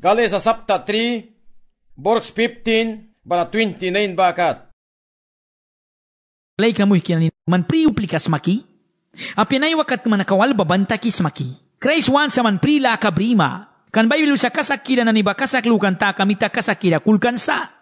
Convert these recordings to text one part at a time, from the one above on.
Gali sa Sapta 3, Borgs 15, bala 29 bakat. Lay ka mo ikinan man priuplikas maki. Apinay wakat man nakawal babantakis maki. Christ wan sa man prila kabrima. Kan Bible sa kasakira na ni ba kasaklukan ta kamita kasakira kulkan sa.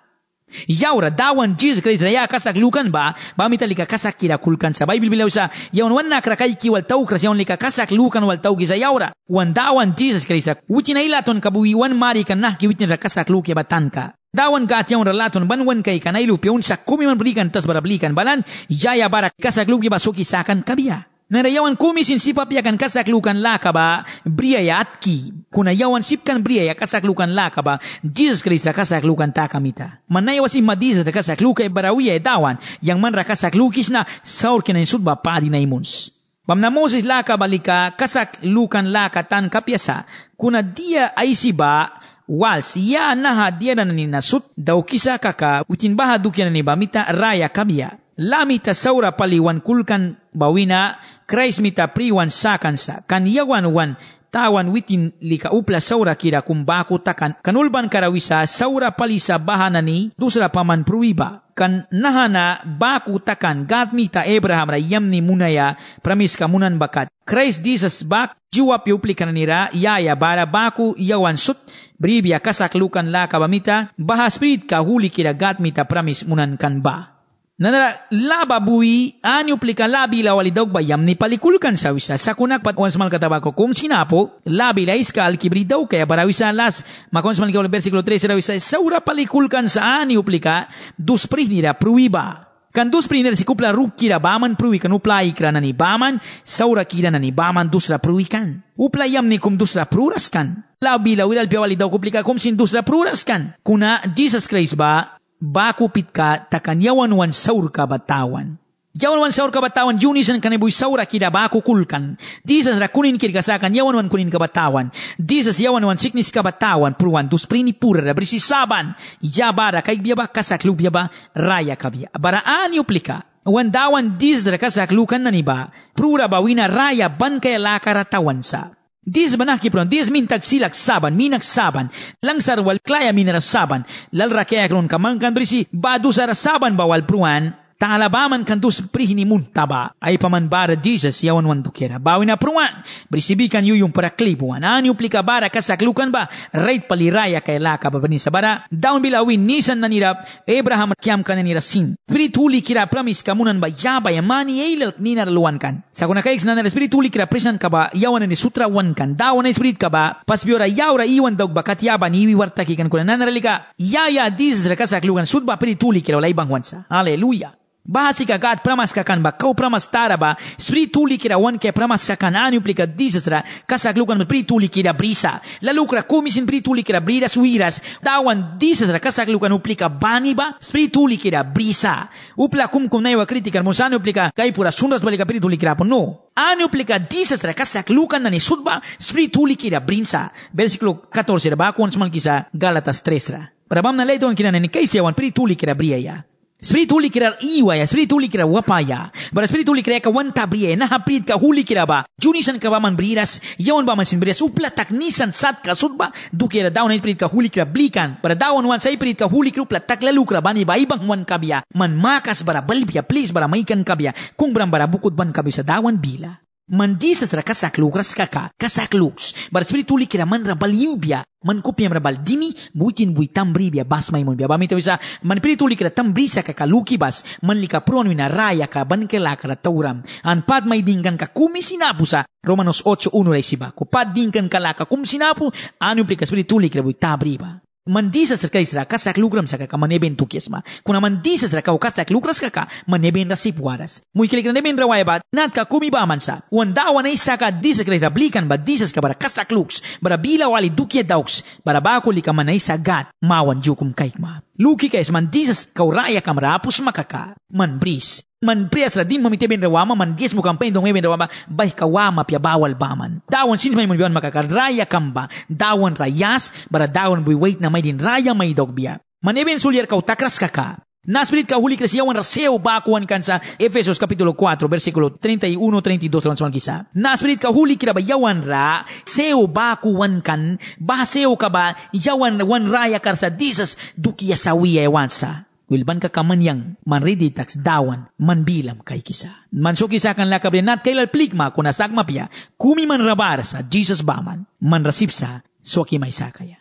Yaura dawan jis kris raya kasak lukan ba ba mita lika kasak kira kulkan sa. Bible bilaw sa yawn wanna krakai ki wal tau kras lika kasak lukan wal tau gisa. Yawra wan dawan jis kris uchi na ilaton kabui wan mari kan nah ki witin kasak luke batanka dawan gat yawn relaton ban wan kai kanailu peun sa kumi man belikan tas barablikan balan jaya bara kasak luke basuki sakan kabia. Nere yawan kumisin sipapiakan kasaklukan lakaba briayatki. Kuna yawan sipkan briaya kasaklukan lakaba. Jesus Krista kasaklukan takamita. Mana wasi madiza ta kasakluka e barawiya e dawan. Yang manra kasaklukis na saurkin en sudba padi na imuns. Bamna Moses laka balika kasaklukan laka tan kapiasa. Kuna dia aisiba wals ya naha dia na naninasut. Daw kaka utin baha dukya nanibamita raya kabia. Lamita saura paliwan kulkan bawina Christ mita priwan sakan sa. Kan yawan wan tawan witin lika upla saura kira kumbaku takan. Kanulban karawisa saura palisa bahanani dusra paman pruiba kan nahana baku takan gat mita Abraham ra yamni munaya pramis kamunan bakat. Christ Jesus bak jiwa piupli kananira yaya bara baku yawan sut. Bribia kasaklukan la kabamita bahas spirit ka huli kira gat mita pramis munan kan ba Nanara laba bui anyo plika labi la walidog bayam ni palikulkan sa wisa. Sa kunak pat once mal katabako kung sinapo labi la iskal kibri daw kaya barawisa las makons mal kawal versikulo 13 rawisa saura palikulkan sa anyo plika dus prihnira pruiba. Kan dus prihnira si kupla ruk kira baman prui kan upla ikra na ni baman saura kira na ni baman dus la prui kan. Upla yam ni kum dus la pruras kan. Labi la wilal piawali daw kuplika kum sin dus la pruras kan. Kuna Jesus Christ ba bakupit ka takanyawan wan saur ka batawan. Yawan wan saur ka batawan, junisan kanibuy saura kida bakukulkan. Disas ra kunin kid kasakan, yawan wan kunin ka batawan. Disas yawan wan siknis ka batawan, purwan dus prini pura ra brisi saban. Yabara kay biaba kasak lubyaba raya kabya. Bara ani uplika. Wan dawan dis ra kasak lukan naniba. Prura bawina raya ban kaya lakaratawan sa. Dis banaki pron, dis mintag silak saban, minak saban, lang sarwal klaya minara saban, lal rakaya kron kamang kan berisi, badu sara saban bawal pruan, Tangalabaman kan dus prihini muntaba ay pamanbara Jesus yawan wan dukera. Bawi na pruan, berisibikan yu yung para klipuan. Ani uplika bara kasaklukan ba, right paliraya kay laka babani sa bara. Daun bilawin nisan nanirap, Abraham kiam ka nanira sin. Spirituli kira pramis kamunan ba yabay mani eilal ninaraluan kan. Sa kuna kaiks nanara spirituli kira prisan ka ba, yawan ni sutra wan kan. Dawan na spirit ka ba, pasbiora yawra iwan dog ba katyaban iwi wartaki kan kuna nanaralika. Yaya Jesus rakasaklukan sudba spirituli kira walay bangwansa. Hallelujah. Barra-se que ba kau pramas taraba, spiritu likira wan ke pramas kakan anu plika disesra, kasa glukan spiritu likira brisa. La lucra kumisin spiritu likira briras uiras, dawan disesra kasa glukan uplika baniba, spiritu likira brisa. Upla kum kum naiwa kritika musanu uplika kai pura sundas balika spiritu likira no. Anu uplika disesra kasa glukan nani sudba, spiritu likira brinsa. Versículo 14 ba kun smal kisa Gálatas 3 ra. Para vamos na leiton kinana ni kaisi wan spiritu likira ya. Spiritul e ya? eh, nah, huli kira iwa ya, spiritul huli kira wapa ya. Bara spiritul li kira ka wan tabrie, na hapit ka huli kira ba. Junisan ka ba man briras, yawan sin briras. Upla tak nisan sat ka sut ba, duke ra daun eh, ka huli kira blikan. Bara daun wan sa ipirit ka huli kira upla tak lalu kira ba ni ba ibang wan kabia. Man makas bara balbia, please bara maikan kabia. Kung bram bara bukut ban kabisa daun bila. Man Mandisas ra kasak luk ras kaka, kasak luks. Bar spiritu li kira man rabal yubia, man kopi yang rabal dimi, buitin bui tambri bia bas maimun bia. Bami tawisa, man spiritu li kira tambri saka kaka luki bas, man lika pron wina raya ka ban kela kara tauram. An pad mai dingkan ka kumi sinapu sa, Romanos 8.1 ra. Ko pad dingkan ka laka kum sinapu, anu plika spiritu li kira bui tabri ba. Ma ndiisasirka izy raha kasaky lokra mizaka ka manebe ny toky izy ma. Kuna mandisasira ka ho kasaky lokirasika ka manebe ny raha sipo arasy mo ikilikira nebe ny raha hoay abaty naty ka komi ba amansa ho andaho anay saka disaka raha blikany mba disasika bara kasaky lokisy bara bila ho ali duky edauksy bara bako lika manay sagat maho andrioko mikaiky ma. Luky ka izy mandisasy ka ho raha iaka am'raha aposy makaka manibrisy Man prias ra din mamite ben rawama man gies mo kampain dong ben rawama bay kawama pia bawal baman. Dawan since may mon makakaraya kamba. Dawan rayas bara dawan buy wait na may din raya may dogbiya. Man eben sulyar kau takras kaka. Naspirit ka huli kasi yawan raseo bakuan kan sa Efesos Kapitulo 4, versikulo 31-32 sa kisa. Naspirit ka huli kira ba yawan ra, seo bakuan kan, baseo ka ba, yawan wan raya kar sa disas dukiya sawiya yawan sa. Wilban ka kamanyang manridi tax dawan manbilam kay kisa. Manso kisa kan lakabre nat kailal pligma kuna sagma pia kumi man sa Jesus baman man rasip sa soki may sakaya.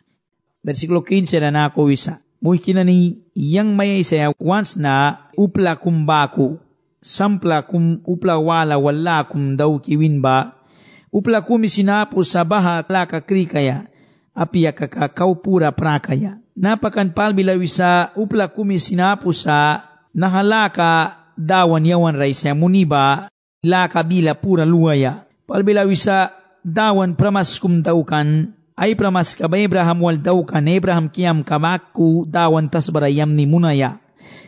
Versikulo 15 na nako isa. Muy kinani yang may saya once na upla kumbaku, sampla kum upla wala wala kum daw kiwin ba, upla kumi sinapo sa baha laka krikaya, apiya kakakaw pura prakaya. Napakan palbilawi sa upla kumi sinapo sa nahalaka dawan yawan ray sa muniba, laka bila pura luwaya. Palbilawi sa dawan pramas kum daukan, ay pramas ka ba Abraham wal daw kan Abraham kiam kabaku dawan tas barayam ni munaya.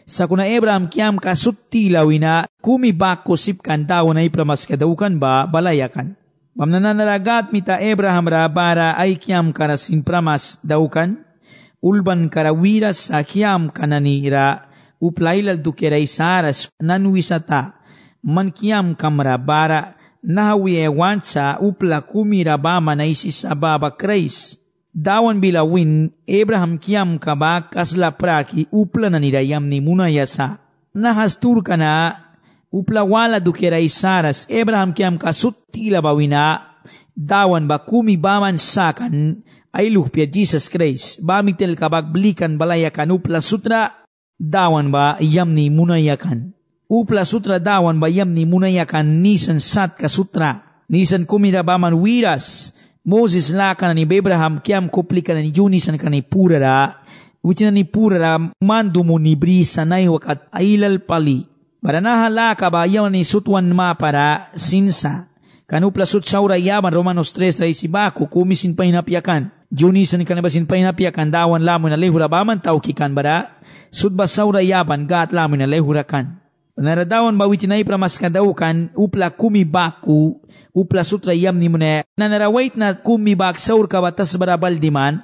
Sa kuna Abraham kiam ka sutti lawina kumi bako sipkan dawan ay pramas ka daw kan ba balayakan. Pamnananalagat mita Abraham ra bara ay kiam karasin pramas daw kan ulban karawiras sa kiam kananira uplailal dukeray saras nanwisata man kiam kamra bara nahawi ewansa upla kumira bama na isis ababa Krais. Dawan bilawin Abraham kiam kaba kasla praki upla na nirayam ni munayasa. Nahastur ka na upla wala dukera isaras Abraham kiam kasutila bawina dawan ba kumi baman sakan ay luhpya Jesus Christ. Bamitel kabag blikan balayakan upla sutra dawan ba yam ni munayakan. Upla sutra dawan bayam ni munayakan nisan sat ka sutra. Nisan kumira baman wiras. Moses lakan ni Abraham kiam kuplikan ni Yunisan ka ni purara. Ucina ni purara mandumo ni brisa na wakat ailal pali. Baranaha laka ba yaman ni sutwan ma para sinsa. Kanupla sut saura yaman Romanos 3 ray si Baku kumisin pa Junison kan basin painapia kan dawan lamun lehura baman taukikan bara sudba saura yaban gat na lehura kan. Nara dawan ba witi nai pramas kan upla kumi baku upla sutra yamni mune. Nanarawait na kumi bak saur kabatas bara baldiman.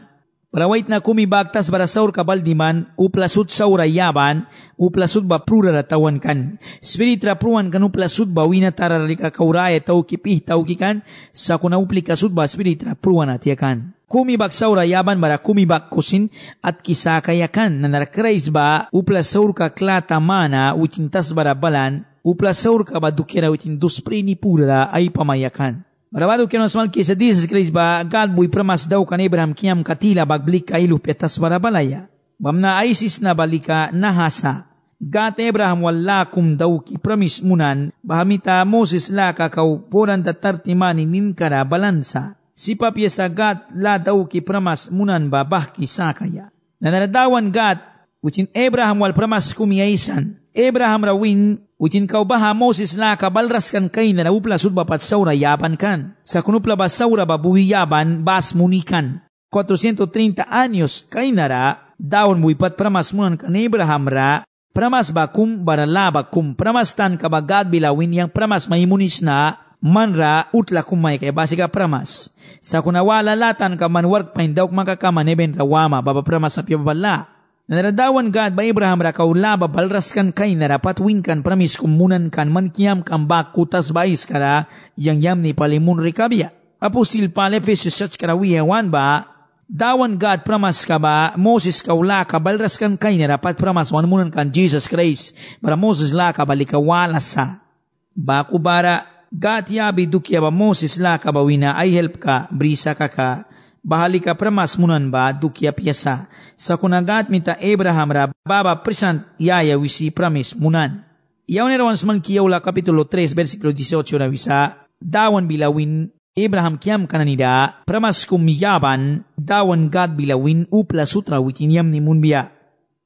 Barawait na kumi bak tas bara saur kabaldiman, upla sut saura yaban uplasud ba prura ratawan kan. Spirit rapruan kan uplasud ba wina tararika kauraya tau kipih tau kikan sakuna uplikasud ba spirit atia atiakan kumibak saura yaban bara kumibak kusin at kisakayakan na narakrais ba upla saur ka klata mana ucintas bara balan upla saur ka ba dukira ucin duspri ni pura ay pamayakan. Marabado kaya nasmal kisa Jesus Christ ba God boy pramas daw kan Abraham kiyam katila bagblik ka ilu petas bara balaya. Bamna ISIS na balika nahasa. God Abraham wala kum daw ki promise munan bahamita Moses la kakaw poran da tartimani ninkara balansa si papya sa God la daw ki pramas munan ba bahki sakaya. Nanaradawan God, ucin Abraham wal pramas kumiyaisan. Abraham rawin, ucin kau baha Moses la kabalras kan kay na upla sud bapat saura yaban kan. Sa kunupla ba saura ba buhi yaban bas munikan. 430 anyos kay nara, daon mo ipat pramas munan kan Abraham ra, pramas ba kum baralaba kum pramas tan kabagad bilawin yang pramas maimunis na manra utla kumay kay basika pramas. Sa kunawala latan ka manwark pain daw makakaman eben rawama baba pramas sa piyabala. Nanaradawan God ba Abraham ra kaulaba balras kan kay narapat win kan pramis kumunan kan man kiyam kan bakutas bais kara yang yam ni palimun rekabya. Aposil pale Efesus such karawi ewan ba dawan God pramas ka ba Moses kaula ka balras kan kay narapat pramas wan munan kan Jesus Christ para Moses la ka balikawala sa baku bara God yabi dukya ba Moses la ka bawina ay help ka brisa ka ka bahali ka pramas munan ba dukya piyasa. Sa kunagat mita Abraham ra baba present yaya wisi pramis munan. Iyaw ni rawan man kiyaw la kapitulo 3 versikulo 18 na wisa. Dawan bilawin Abraham kiam kananida pramas kumiyaban dawan God bilawin upla sutra wikiniam ni munbiya.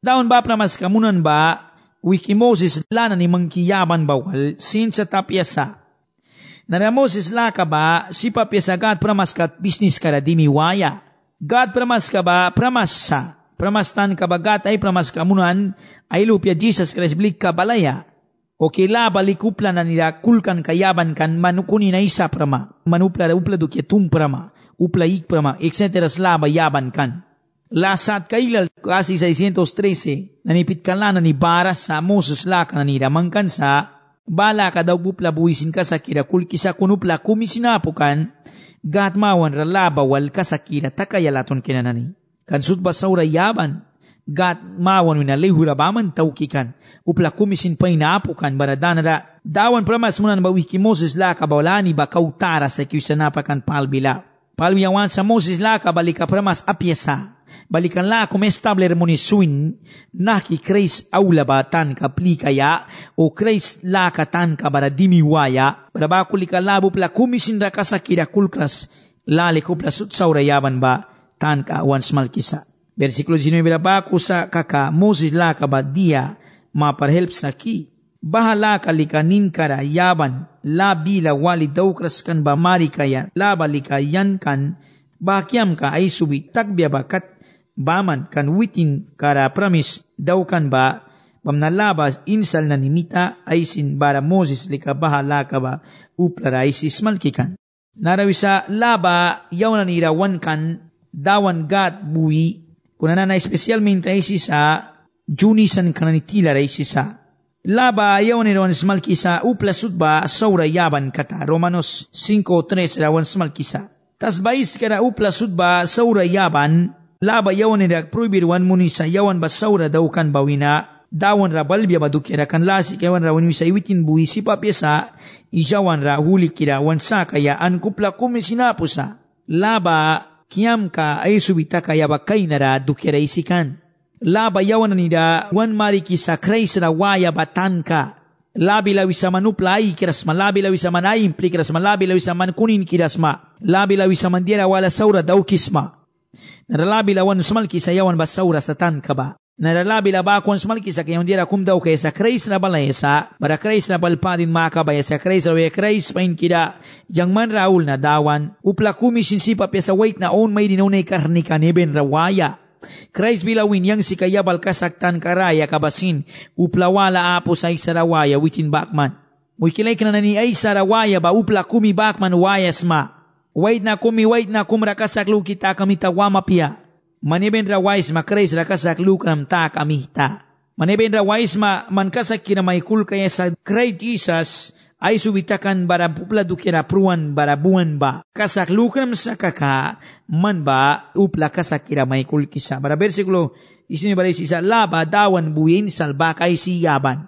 Dawan ba pramas kamunan ba wiki Moses lana ni mangkiyaban bawal sin sa Nara Moses la ka ba, si papya sa God pramas ka business ka na dimiwaya. God pramas ka ba, pramas sa. Pramastan ka ba God ay pramas ka munan, ay lupya Jesus Christ blik ka balaya. O kila balikupla na nila kulkan kayaban kan manukuni na isa prama. Manupla da upla dukya tum prama. Upla ik prama, etc. slaba yaban kan. Lasat kailal kasi 613, nanipit ka na ni Baras sa Moses la ka ni ramangkan sa bala ka daw bupla buwisin ka sa kira kulkisa kunupla kumisinapukan gatmawan ralaba wal ka sa kira takayalaton kinanani. Kansut ba saura yaban gat mawan wina lehura baman taukikan upla kumisin pa inaapukan baradanara dawan pramas munan ba wiki Moses la kabawlani ba kautara sa kiusanapakan palbila. Palwiyawan sa Moses la kabalika pramas apyasa balikan la kung establer mo ni suin na ki kreis aula ba tan ka plikaya o kreis la ka tan ka bara dimiwaya bara ba kulika labu pla kumisin ra ka sakira kulkras lali ko pla sut saura yaban ba tan ka awan smal kisa. Versikulo 19 ba ko sa kaka Moses la ka ba dia maparhelp sa ki bahala kalikanin kara yaban la bila wali daw kan ba mari kaya la balika yan kan bakyam ka ay subi takbya bakat baman kan witin kara pramis daw kan ba pamnalabas insal na nimita ay sin bara Moses lika bahala ka ba uplara ay sismalkikan. Narawi sa laba yaw na nirawan kan dawan gat bui kuna na especialmente ay si sa junisan kananitila ay si sa Laba ayaw ni Rawan Smalkisa upla sudba saura yaban kata Romanos 5.3 Rawan Smalkisa. Tas bais kara upla sudba saura yaban laba yawanirag proibir wan munisa yawan basaura daukan bawina. Dawan ra balbia badukera kan lasi kewan ra wanwisa iwitin sipa pesa. Ijawan ra hulikira wan sa kaya an kupla kumi sinapusa laba kiamka ay subitaka yaba ra dukera isikan. Laba yawananira wan mariki sakraisra waya batanka labi lawi saman manupla ay kirasma, labi lawi saman ay kirasma, labi lawi saman kunin kirasma, labi lawi saman dira wala saura daw kisma. Naralabi lawan sumalki sa yawan basaura sa tan ka ba? Kung sumalki sa kayon dira kum daw kay sa kreis na balay sa, bara kreis na balpadin makabaya sa kreis awe kreis pain kida, jang man raul na dawan, upla kumisin sipa pe sa wait na on may dinunay karni kaneben rawaya. Kreis bilawin yang si kayabal kasaktan karaya kabasin, uplawala apo sa isarawaya witin bakman. Na ni ay sarawaya ba upla kumi bakman wayas ma. Wait na kumi wait na kum rakasaklu kita kami tawama pia. Maneben ra wais makrais rakasaklu kam ta kami ta. Maneben ra wais ma man kasak kina may kul kaya sa kray Jesus ay subitakan bara pupla dukira pruan bara buwan ba. Kasaklu kam sa kaka man ba upla kasak kira may kul kisa. Bara versikulo isini bara isa laba dawan buin salba kay siyaban.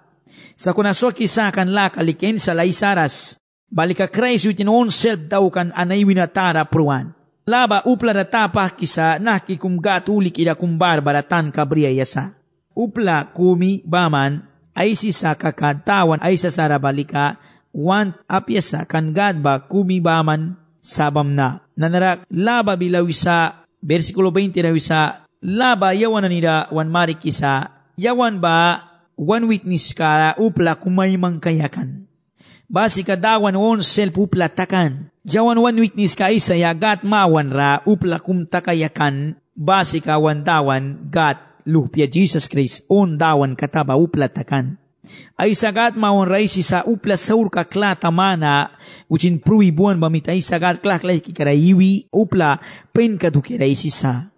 Sa kunaswa kisa kan la kaliken sa laisaras Balika Christ witin on self daw kan anay winatara pruan. Laba upla na tapa kisa naki kum gatulik ida kum barbara tan kabriya yasa. Upla kumi baman ay si sa kakatawan ay sa sarabalika want apyasa kan gadba kumi baman sabam na. Nanarak laba bilawisa versikulo 20 na wisa laba yawan na nila wan marikisa yawan ba one witness ka upla kumay mangkayakan basi kadawan on self upla takan. Jawan one witness ka isa ya gat mawan ra upla kum takayakan basi ka wan dawan gat lupya Jesus Christ on dawan kataba upla takan. Ay sagat mawan ra isi sa upla saur ka klata mana uchin prui buwan bamita ay sagat klak lai kikarayiwi upla pen kadukira isi sa.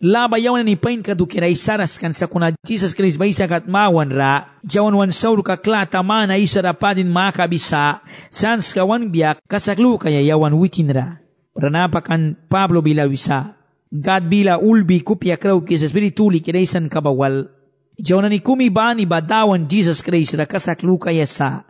Laba yawan ni pain ka dukiray saras kan sa kuna Jesus Christ ba isa kat mawan ra, jawan wan saur ka klata mana isa ra padin makabisa, sans ka wan biyak kasaklu kaya yawan witin ra. Ranapa kan Pablo bila wisa, God bila ulbi kupya kraw kisa spirituli kiraisan kabawal. Jawan ni kumi ba ni badawan Jesus Christ ra kasaklu kaya sa,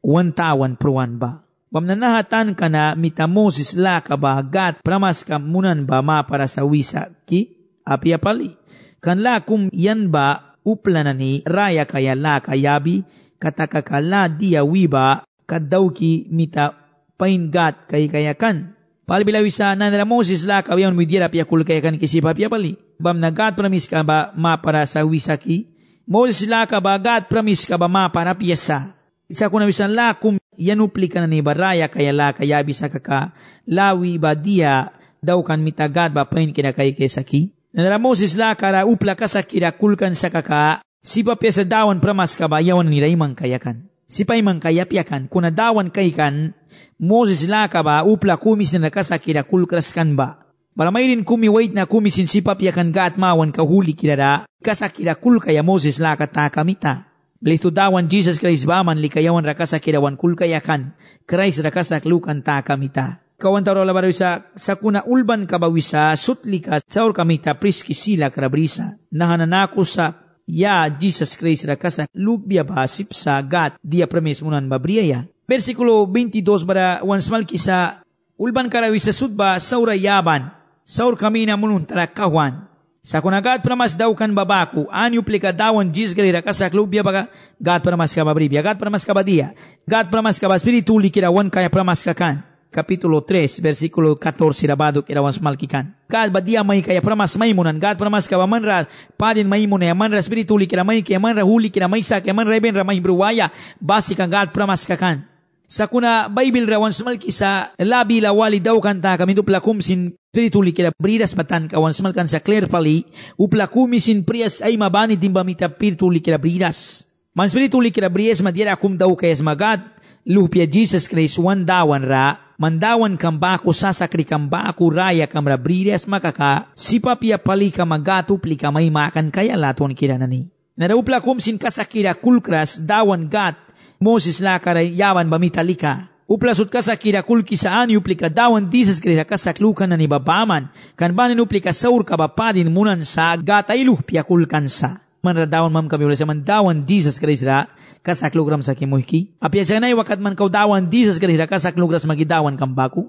wan tawan pruan ba. Pamnanahatan ka na mita Moses la ka ba gat pramas ka munan ba ma para sa wisa ki apia pali. Kan la kum yan ba upla na ni raya kaya la kayabi kataka ka la dia wiba kadaw ki mita pain gat kay kayakan. Palbila wisa na nila Moses la ka yawn midira pia kul kayakan kisipa pia pali. Bam na gat pramis ka ba ma para sa wisa ki. Moses la ka ba gat pramis ka ba ma para piyasa. Isa ko na wisan la kum yanuplikanani baraya kaya la kaya bisa kaka lawi badia daukan mitagad bapain kira kai kesaki. Nandara Moses la kara upla kasakira kulkan sakaka sipa pesa dawan pramas kaba yawan kayakan mangkayakan. Sipa mangkayapiakan kuna dawan kaikan Moses la kaba upla kumis na kasakira kulkras kulkraskan ba. Balamairin kumi wait na kumisin sipap yakan ka at mawan kahuli kira da kasakira kulka Moses la kata kamita. Blisto dawan Jesus Christ baman likayawan rakasa kirawan kul kayakan, Christ rakasak lukan ta kamita. Kawan taro labaro sa sakuna ulban kabawisa sutlika saur kamita priski sila karabrisa. Nahananako sa ya Jesus Christ rakasa lubya basip sa gat dia premis munan babriyaya. Versikulo 22 bara wansmal kisa ulban karawisa sudba saura yaban saur kami na munun tarakawan. Sa kunagat para mas daw kan babaku, anyo plika dawan jis galira kasa klubya baga, gat para mas kababribya, gat para mas kabadia, gat para mas kabaspiritu likirawan kaya para mas kakan. Capítulo 3, versículo 14 rabado kirawan smalkikan. Gat badia mai kaya para mas maimunan, gat para mas kabamanra, padin maimuna yamanra spiritu likira mai kaya manra huli kira mai sa kaya manra ibenra mai bruwaya, basikan gat para mas kakan. Sa kuna Bible rawan semal kisa labi la wali daw kanta kami tu plakum sin spiritually kira bridas batan kawan semal kan sa clear pali upla kumisin prias ay mabani timba mita spiritually kira bridas. Man spiritually kira bridas madiara akum daw kayas magad lupia Jesus Christ wan dawan ra mandawan kambako sasakri kambako raya kamra bridas makaka sipapia pali ka magatu plika may makan kaya laton kira nani. Naraupla kumsin kasakira kulkras dawan gat Moses lakara yawan bamitalika. Uplasut kasak kira kul kisaan uplika dawan dises kira kasak lukan ni babaman. Kan banin uplika saur ka bapadin munan sa gata iluh piakul kansa. Manra dawan mam kami sa man dawan dises kira isra kasak lugram sa kimuhki. Apiasa nay wakat man kau dawan dises kira kasak lugras magi dawan kambaku.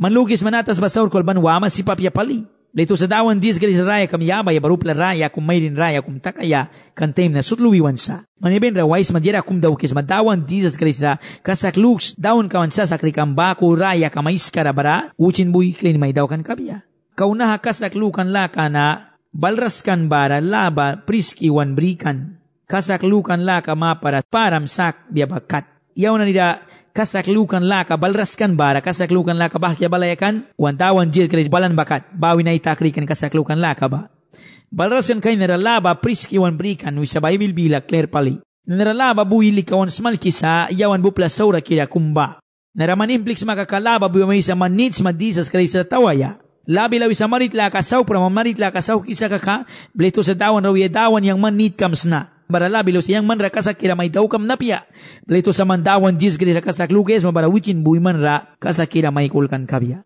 Man lukis manatas basaur kolban wama sipapia pali. Leto sa dawan dis gali raya kam yaba ya barupla raya kum mayrin raya kum takaya ya kantem na sutlu iwan sa. Maniben ra wais madira kum dawkes ma dawan dis gali sa kasak lux daun kawan sa sakri kam baku raya kam iskara bara uchin bui klin may dawkan kabia. Kauna ha kasak lukan laka na balraskan bara laba priski wan brikan. Kasak lukan laka ma para param sak biabakat. bakat. Na nida kasaklukan laka balraskan bara kasaklukan laka bahkia balayakan wantawan jil kris balan bakat bawi nai takrikan kasaklukan laka ba. Balraskan kain nera laba priski wan berikan wisa bible bila kler pali. Nera laba bu ili kawan smal kisa yawan bupla saura kira kumba. Nera man impliks maka kalaba bu maisa man nits ma disas keris tawaya Labi lawi sa marit laka saw pra mamarit laka saw kisa kaka bleto sa dawan rawiya dawan yang manit kamsna baralabilo siyang man rakasa kira may daukam napia. Leto sa mandawan jis kira rakasa klukes mabara wicin buiman ra kasa kira may kulkan kabya.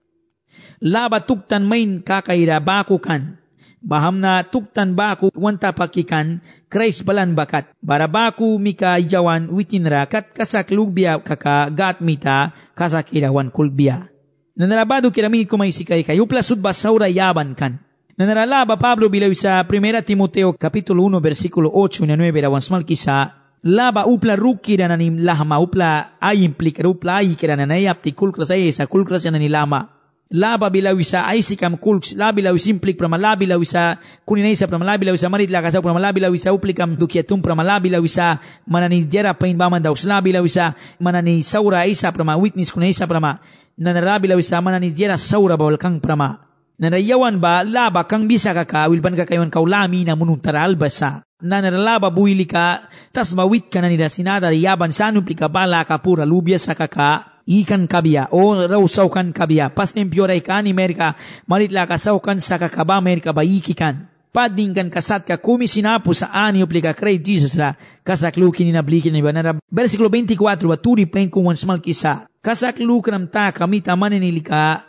Laba tuktan main kakaira bakukan. Bahamna tuktan baku wanta pakikan Christ balan bakat. Bara baku mika jawan witin rakat kasaklubia kaka gatmita kasakirawan kulbia. kira kiramini kumay sikay kayo plasud basaura yaban kan. Nanaralaba Pablo bilaw sa 1 Timoteo kapitulo 1 versikulo 8 na 9 rawan smal kisa laba upla rukira na ni lahama upla ay implika upla ay kira na nayap ti kulkras ay sa kulkras na ni lama. Laba bilaw sa ay sikam kulks labi law simplik prama labi law sa kuninay sa prama labi law sa marit laka sa prama labi law sa uplikam dukyatum prama labi law sa manani jera pain baman daw labi law sa manani saura isa prama witness kunay sa prama nanarabi law sa manani jera saura bawal kang prama Nanayawan ba laba kang bisa ka ka, wilban ka kayon kaulami na mununtaral basa. Na naralaba buili ka, tas mawit ka na nila sinada yaban sa anong bala ka pura lubya sa kaka, ikan kabya o raw saukan kabya. Pas tempioray ka ni Amerika, maritla ka saukan sa kakaba Amerika ba ikikan. Pading kan kasat ka kumi sinapo sa ani plika kray Jesus la kasaklukin ni nablikin ni banara. Versikulo 24 wa turi pain kung wansmal kisa. Kasakluk nam ta kami tamanin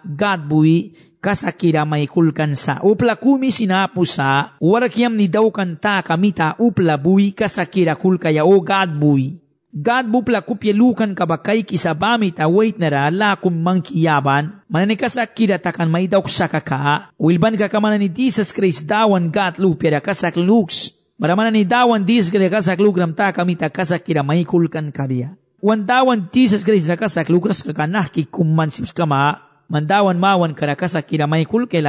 God bui kasakira may kulkan sa upla kumi sinapo sa warakyam ni daw kanta kamita upla bui kasakira kulkaya o God bui. God bupla kupya lukan kabakay kisabami ta wait na ra la kum mangkiyaban. Mananikasak takan may daw sa kaka wilban ka kamana ni Jesus Christ dawan God lupya da kasak looks maramana ni dawan Jesus Christ kasak lugram ta kamita kasak kira may kulkan kabya wan dawan Jesus Christ na kasak lukras kakanah ki kumman sips kama mandawan mawan karakasa kira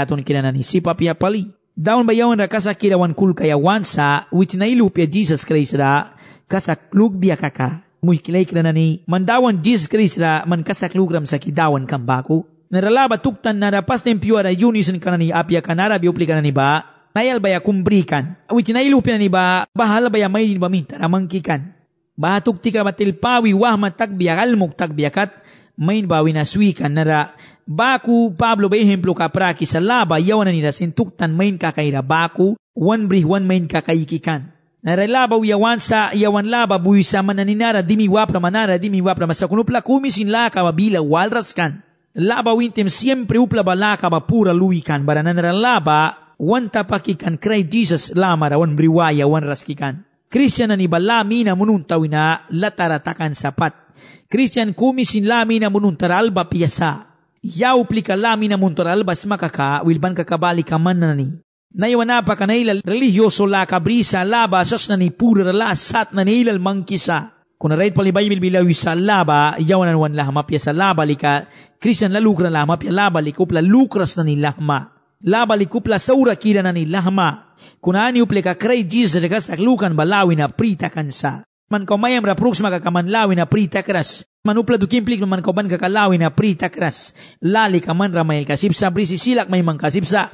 tun kira nani sipa pia pali. Daun bayawan rakasa kira wan kul kaya wansa ilu pia Jesus Christ ra kasa kluk bia kaka. Kira nani mandawan Jesus Christ ra man kasa lugram saki dawan kambaku naralaba tuktan narapas tempiuara yunisin kanani apia kanara biopli kanani ba nayal baya kumbrikan. Witinailu pia nani ba bahal baya mainin baminta ramangkikan bahatuk tika batil pawi wahma kalmuk almuk takbiakat main bawi naswikan nara Baku Pablo ba ehemplo ka praki sa laba yawan na nila sintuktan main kakaira baku one brih one main kakaikikan. Naralaba yawan sa yawan laba buwi sa mananinara dimi wapra manara dimi wapra masakunupla kumisin laka mabila walras kan. Laba wintem siempre upla balaka ba pura luikan bara laba wan tapakikan kray Jesus lamara wan briwaya wan raskikan. Christian ni bala mina mununtaw na lataratakan sapat. Christian kumisin lami na mununtara alba piyasa. Yaw plika lami na muntoral bas makaka wilban kakabali ka man na ni. Naiwana pa ka nailal religyoso la kabrisa laba sos na ni pura la sat na nailal mangkisa. Kung narait palibay bilbilaw sa laba, yaw na wan lahma pia sa laba lika, Christian la lukra lahma pia laba likupla lukras na ni lahma. Laba likupla saura kira na ni lahma. Kung ani uple ka kray Jesus rekas aklukan balawi na prita kansa. Man mayam ra pruks makakamanlawi na prita kras. Manupla tu kimplik man kauban kakalawin prita kras. Lali kaman ramay kasipsa brisi silak may man kasipsa.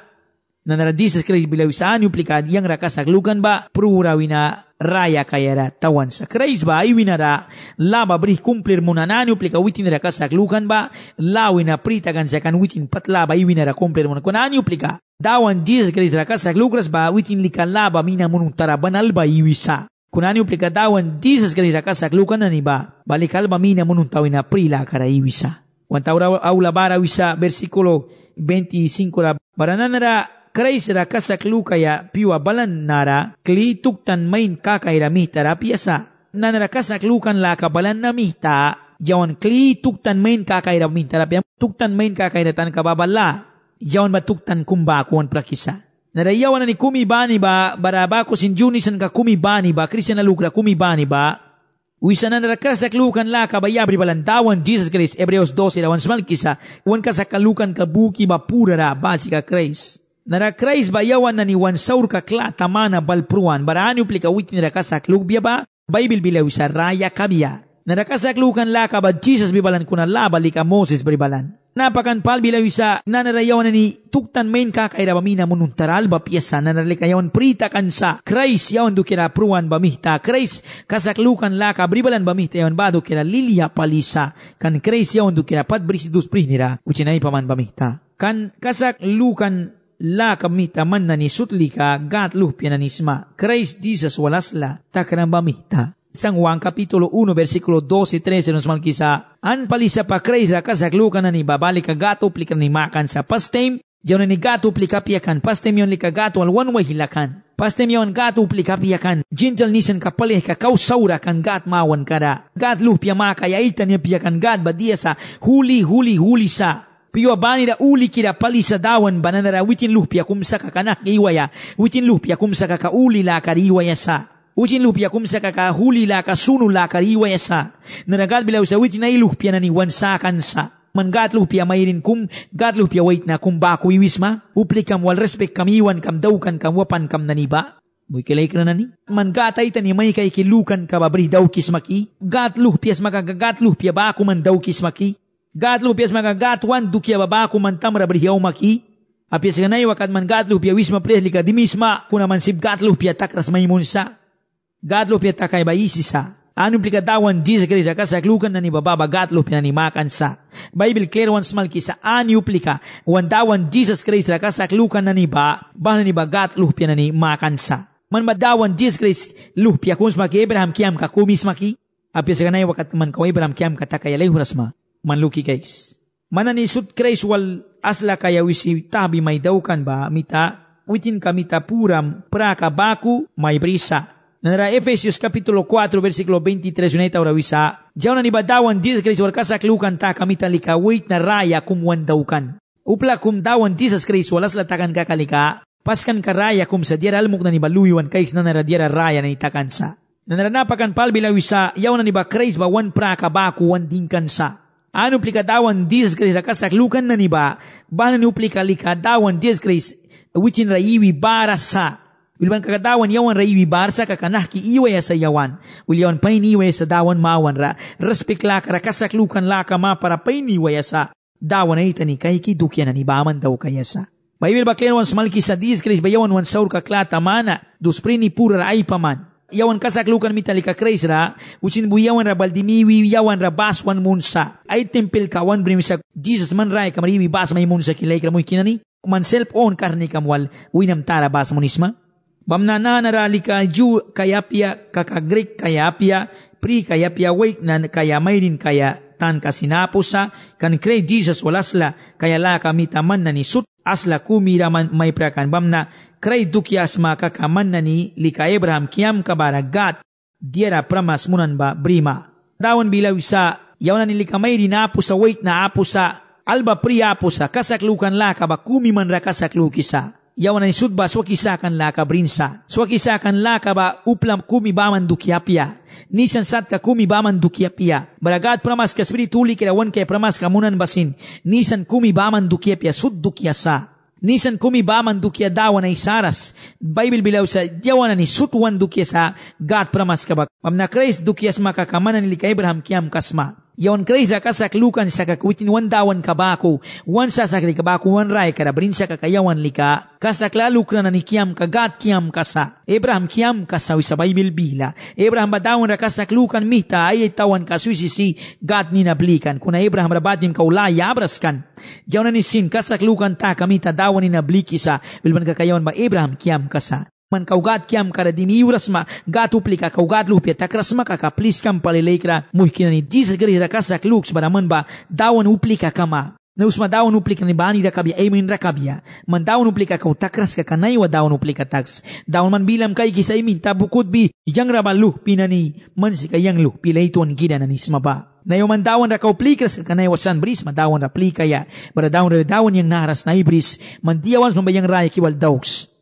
Nanaradises bila bilawisaan plikad yang rakasaglukan ba prura wina raya kayara tawan sakrais ba iwinara laba brih kumplir munanan yuplika witin rakasaglukan ba lawina prita gansakan witin patlaba iwinara kumplir munakunan yuplika. Ah, dawan Jesus Christ rakasaglukas ba witin lika laba mina mununtara banal ba iwisa. Kunani uplikadawan Jesus kanisa kasaklukan na niba, balikal mamina mununtawin na prila karaiwisa. Wantaura aula bara wisa versikulo 25 la barananara Kraisra kasaklukaya piwa balan nara kli tuktan main kakaira mitara piasa. Nanara kasaklukan la kabalan na mihta jawan kli tuktan main kakaira mitara piasa. Tuktan main kakaira tan kababala jawan batuktan kumbakuan prakisa. Narayawan na ni kumi bani ba, baraba ko sin junisan ka kumi bani ba, Christian na lukra kumi bani ba, Wisa na narakrasak lukan la kabayabri balantawan Jesus Christ, Hebreos 12, lawan semal kisa, wan ka sa kalukan kabuki ba pura ra, basi ka Christ. Nara Christ ba yawan na ni wan saur ka kla tamana balpruan, barani uplika witin ra kasak lukbya ba, Bible bila wisa raya kabya. Nara kasak lukan la ka ba Jesus bibalan kuna la balika Moses bribalan. Napakan palbilaw isa nanarayawan na ni tuktan main kakaira bamina mununtaral ba piyasa nanaralikayawan prita kansa Christ yawan do kira pruan bamihta Christ kasaklukan laka bribalan bamihta yawan bado kira lilia palisa kan Christ yawan do kira patbrisidus prihnira uchinay paman bamihta kan kasaklukan la kamita man na ni sutlika gat luhpya na nisma Christ Jesus walasla takran bamihta San Juan kapitulo 1 versikulo 12 13 nos malkisa an palisa pa kreis ra kasaklukan na ni babalik ka gato plikan ni makan sa pastem Diyon ni gato plikapiakan, pastem yon lika gato alwan way hilakan. Pastem yon gato plikapiakan, jintal nisan kapalih ka kausaura kan gat mawan kada. Gat luhpia maka yaitan niya piakan gat badia sa huli huli huli sa. Piyo bani da uli kira palisa dawan bananara witin luhpia kumsa ka kanak iwaya, witin luhpia kumsa ka kauli la kariwaya sa. Ucin lupia kumsa kaka huli la ka sunu la ka riwa yasa. Nanagal bilaw sa ucin na ilupia na ni wansakan sa. Man gat lupia mayrin kum gat lupia wait na kum baku iwisma. Upli kam wal respect kam iwan kam daukan kam wapan kam naniba. Muy kilay ka na ni. Man gatay tani may kay kilukan ka babri daw kismaki. Gat lupias magagat lupia ba ako man daw kismaki. Gat wan dukya ba ako man tamra brihiyaw maki. Apias ganay wakat man gat lupia wisma prehli ka dimisma kuna man sib gat lupia takras may munsa gadlupia takai baisi sa. anu plikadawan di sa gereja kasak lukan nani na ni bababa gadlup na makan sa. Bible clear one small kisa anu plika wandawan Jesus Christ ka sa klukan na ni ba ba na ba na makan sa. Man madawan Jesus Christ lupia kun smaki Abraham kiam ka kumis maki. Api sa kanay wakat man kau Abraham kiam ka takay ya alay hurasma man luki kais. Mana ni sut kreis wal asla kaya wisi tabi mai daukan ba mita witin kami tapuram puram praka baku mai brisa Nara Efesios kapitulo 4 versikulo 23 unay taura wisa. Diyaw na nibadawan Jesus Christ wal kasaklukan ta kamitan lika wait na raya kumwan daukan. Upla kum dawan Jesus Christ walas latakan kakalika. Paskan karaya kum sa diara almuk na nibaluiwan kais na nara diara raya na itakan sa. Nanaranapakan palbila wisa yaw na niba Christ ba wan praka baku wan dingkan sa. Ano plika dawan Jesus Christ kasaklukan na niba. Bana ni uplika lika dawan Jesus Christ wichin raiwi bara sa. Wilban kakatawan yawan ra iwi barsa kakanah ki iwaya sa yawan. Wilyawan pain iwaya sa dawan mawan ra. Respek la kara kasaklukan la kama para pain iwaya sa dawan ay tani kay ki dukyan ni baman daw kaya sa. Bible baklen wan smalki sa dis kris bayawan wan saur ka klata mana. Dus prini pura ay paman. yawan kasaklukan mi talika Christ ra, usin buyawan ra baldimiwi yawan ra baswan munsa. Ay tempel kawan brim sa Jesus man ray kamariwi bas may munsa kilay kra mo kinani. Man self on karni kamwal, winam tara bas munisma. Bamnana naralika Jew kayapya kakagrik kayapya pri kayapya wait nan kaya may rin kaya tan kasinapusa kan kray Jesus walasla kaya la kami taman na ni sut asla kumira man may prakan bamna kray dukyas makakaman na ni lika Abraham kiam kabaragat diara pramas munan ba brima. Dawan bilaw isa yaw na nili kamay rinapo sa wait na apo sa alba priapo sa kasaklukan la kaba kumi man ra kasaklukisa yawan ni sudba swakisakan la ka brinsa. Swakisakan la ka ba uplam kumi baman dukiapia. Nisan sat ka kumi baman dukiapia. Baragat pramas ka spirituli kirawan kay pramas ka munan basin. Nisan kumi baman dukiapia sud dukiasa. Nisan kumi baman dukia dawan ay saras. Bible bilaw sa diyawan ni sutuan dukia sa gat pramas ka ba. Pamna Christ dukias makakamanan ni Abraham kiam kasma. yon kreisa ka sak lukan saka kuitin wan dawan kabaku wan sa sak kabaku wan rai kara brin saka kayawan lika. Kasak la lukran ani kiam ka gat kiam kasa Abraham kiam kasa wisa Bible bila. Abraham badawan ra kasak lukan mita ay tawan kasu si gat ni nablikan kuna Abraham rabadim kaula yabraskan jawna ni sin kasak lukan ta kamita dawan ni nablikisa bilban ka kayawan ba Abraham kiam kasa man kara dimiuras ma gatu plika kaugat lupia takras ma kaka please kam palilay kra muhkina ni Jesus gari rakasak lux baraman ba dawan uplika kama. Na usma dawan uplika ni bani rakabia amin rakabia man dawan uplika kau takras ka kanay wa dawan uplika tax dawan man bilam kay kisa imin tabukod bi yang rabalu pinani man si kayang lu pilay tuan gida na nisma ba. Na yung mandawan ra kauplikas ka kanay wasan bris mandawan ra plika ya. Bara dawan ra dawan yang naras na ibris. Mandiawan sumbayang raya kiwal dogs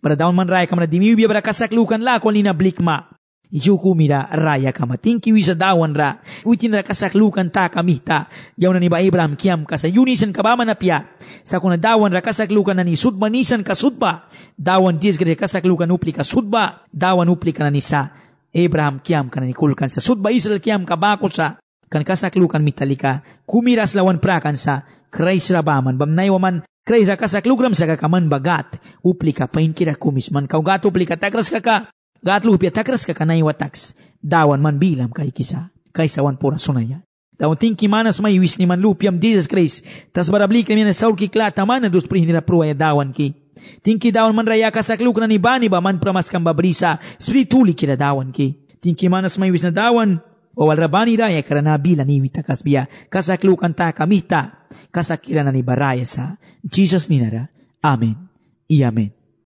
Para daun man raya kamana dimiubia para kasaklukan la kung lina blikma. Ijuku mira raya kama tingkiwi sa dawan ra. Uitin ra kasaklukan ta kamita. Yaw na ni ba Abraham kiam kasa yunisan kabama na piya. Sa kuna dawan ra kasaklukan na ni sudba nisan kasudba. Dawan dies gade kasaklukan upli kasudba. Dawan upli ka sa. Abraham kiam ka na ni kulkan sa sudba Israel kiam kabako sa. Kan kasaklukan mitalika. Kumiras lawan prakan sa. Christ rabaman. Bamnay waman Kray sa kasaklugram sa kakaman bagat, upli ka pain kira kumis man kau gat upli ka takras ka ka, gat lupi takras ka kanay wataks, dawan man bilam kay kisa, kay sawan pura sunaya. Dawan tingki manas may iwis ni man lupiam Jesus Christ, tas barabli kami na saul kikla taman na dus prihinira pruaya dawan ki. Tingki dawan man raya kasakluk na ni bani ba man pramas kang babrisa, spirituli kira dawan ki. Tingki manas may iwis na dawan, o walrabani raya karana bila ni witakas biya, kasaklukan ta kamita, kasakira na ni baraya sa Jesus ninara. Amen. I Amen.